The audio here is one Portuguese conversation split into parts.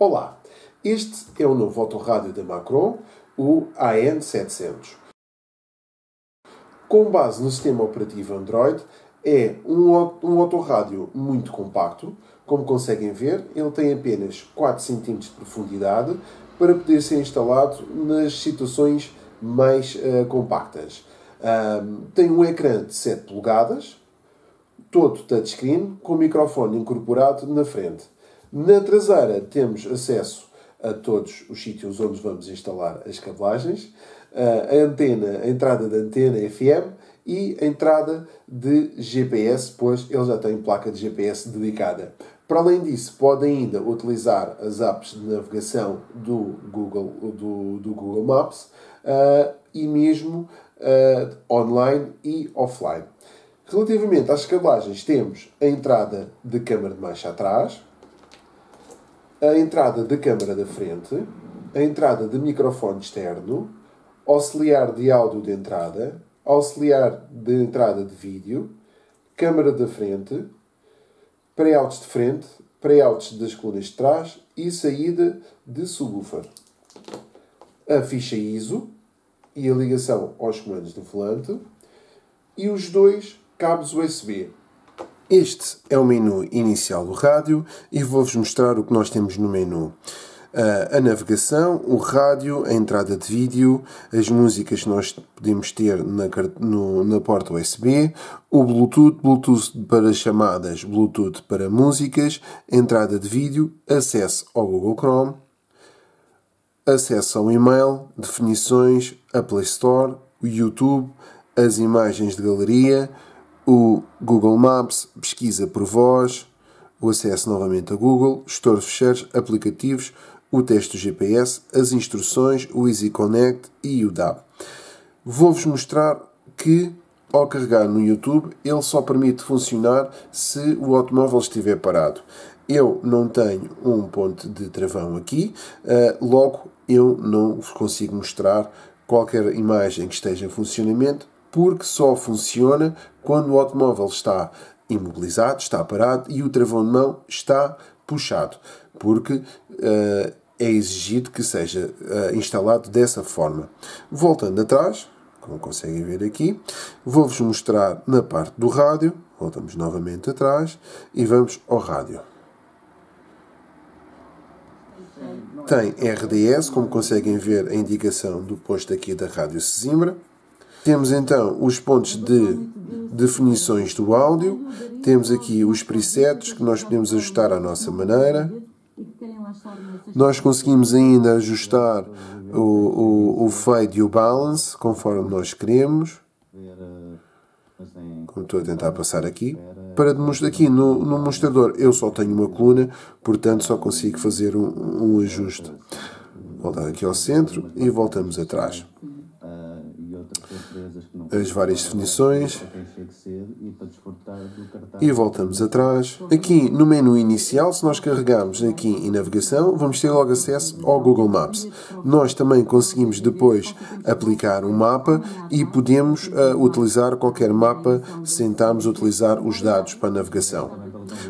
Olá, este é o novo autorrádio da Macron, o AN700. Com base no sistema operativo Android, é um, um autorrádio muito compacto. Como conseguem ver, ele tem apenas 4 cm de profundidade para poder ser instalado nas situações mais uh, compactas. Tem um ecrã de 7 polegadas, todo touchscreen, com microfone incorporado na frente. Na traseira temos acesso a todos os sítios onde vamos instalar as cabelagens, a antena, a entrada da antena FM e a entrada de GPS, pois ele já tem placa de GPS dedicada. Para além disso, pode ainda utilizar as apps de navegação do Google, do, do Google Maps uh, e mesmo uh, online e offline. Relativamente às cabelagens, temos a entrada de câmara de marcha atrás, a entrada da câmara da frente, a entrada de microfone externo, auxiliar de áudio de entrada, auxiliar de entrada de vídeo, câmara da frente, pré-outs de frente, pré-outs das colunas de trás e saída de subwoofer. A ficha ISO e a ligação aos comandos do volante e os dois cabos USB este é o menu inicial do rádio e vou-vos mostrar o que nós temos no menu. Uh, a navegação, o rádio, a entrada de vídeo, as músicas que nós podemos ter na, no, na porta USB, o Bluetooth, Bluetooth para chamadas, Bluetooth para músicas, entrada de vídeo, acesso ao Google Chrome, acesso ao e-mail, definições, a Play Store, o YouTube, as imagens de galeria, o Google Maps, pesquisa por voz, o acesso novamente a Google, gestor de fecheiros, aplicativos, o teste do GPS, as instruções, o Easy Connect e o DAB. Vou-vos mostrar que ao carregar no YouTube ele só permite funcionar se o automóvel estiver parado. Eu não tenho um ponto de travão aqui, eh, logo eu não consigo mostrar qualquer imagem que esteja em funcionamento porque só funciona quando o automóvel está imobilizado, está parado e o travão de mão está puxado, porque uh, é exigido que seja uh, instalado dessa forma. Voltando atrás, como conseguem ver aqui, vou-vos mostrar na parte do rádio. Voltamos novamente atrás e vamos ao rádio. Tem RDS, como conseguem ver a indicação do posto aqui da Rádio Sesimbra. Temos então os pontos de definições do áudio, temos aqui os presets que nós podemos ajustar à nossa maneira. Nós conseguimos ainda ajustar o, o, o fade e o balance conforme nós queremos. Como estou a tentar passar aqui. Para demonstrar aqui no, no mostrador eu só tenho uma coluna, portanto só consigo fazer um, um ajuste. Voltar aqui ao centro e voltamos atrás as várias definições e voltamos atrás. Aqui no menu inicial, se nós carregarmos aqui em navegação, vamos ter logo acesso ao Google Maps. Nós também conseguimos depois aplicar um mapa e podemos uh, utilizar qualquer mapa se tentarmos utilizar os dados para navegação.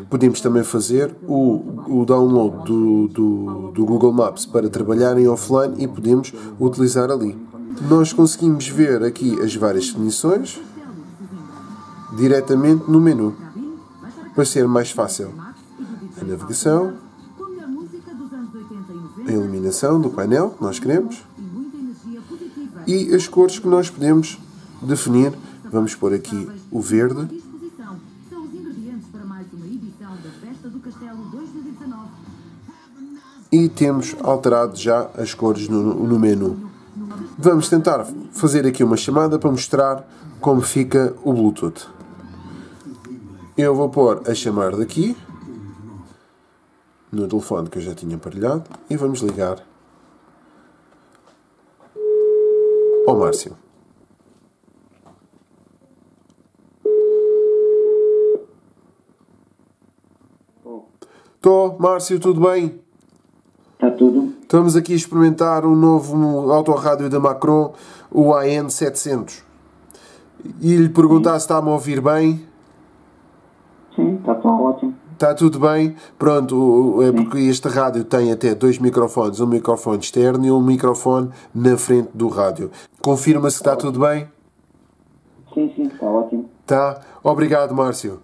Podemos também fazer o, o download do, do, do Google Maps para trabalhar em offline e podemos utilizar ali nós conseguimos ver aqui as várias definições diretamente no menu para ser mais fácil. A navegação a iluminação do painel que nós queremos e as cores que nós podemos definir. Vamos pôr aqui o verde. E temos alterado já as cores no, no menu Vamos tentar fazer aqui uma chamada para mostrar como fica o Bluetooth. Eu vou pôr a chamar daqui no telefone que eu já tinha aparelhado e vamos ligar ao Márcio. Estou, Márcio, tudo bem? Estamos aqui a experimentar um novo autorrádio da Macron, o AN700. E lhe perguntar Sim. se está-me a ouvir bem. Sim, está tudo ótimo. Está tudo bem? Pronto, é porque este rádio tem até dois microfones, um microfone externo e um microfone na frente do rádio. Confirma se está tudo bem? Sim, sim, está ótimo. Tá? Obrigado, Márcio.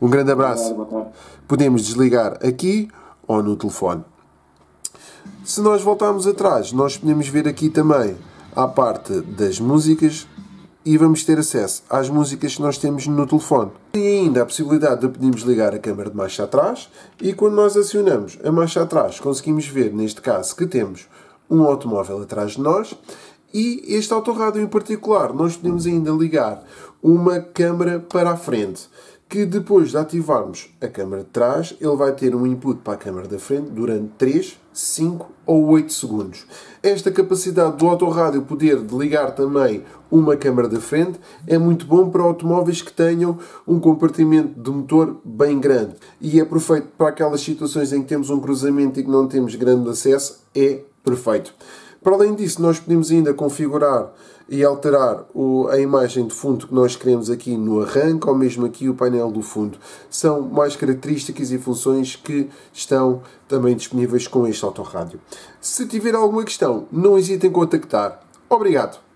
Um grande abraço. Boa tarde. Podemos desligar aqui ou no telefone. Se nós voltarmos atrás, nós podemos ver aqui também a parte das músicas e vamos ter acesso às músicas que nós temos no telefone. E ainda a possibilidade de podermos ligar a câmera de marcha atrás e quando nós acionamos a marcha atrás conseguimos ver, neste caso, que temos um automóvel atrás de nós e este autorrádio em particular nós podemos ainda ligar uma câmera para a frente que depois de ativarmos a câmara de trás, ele vai ter um input para a câmara da frente durante 3, 5 ou 8 segundos. Esta capacidade do autorrádio poder ligar também uma câmara da frente é muito bom para automóveis que tenham um compartimento de motor bem grande e é perfeito para aquelas situações em que temos um cruzamento e que não temos grande acesso, é perfeito. Para além disso, nós podemos ainda configurar e alterar o, a imagem de fundo que nós queremos aqui no arranque ou mesmo aqui o painel do fundo. São mais características e funções que estão também disponíveis com este autorrádio. Se tiver alguma questão, não hesite em contactar. Obrigado!